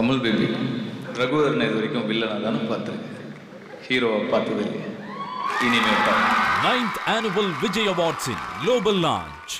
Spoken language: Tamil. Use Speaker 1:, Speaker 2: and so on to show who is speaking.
Speaker 1: கமல் பேபி ரகுவரன் இது வரைக்கும் வில்லனாக தானே பார்த்துருக்கேன் ஹீரோவை பார்த்தது இல்லையே இனிமேல்
Speaker 2: நைன்த் ஆனுவல் விஜய் அவார்ட்ஸின் குளோபல் லான்ச்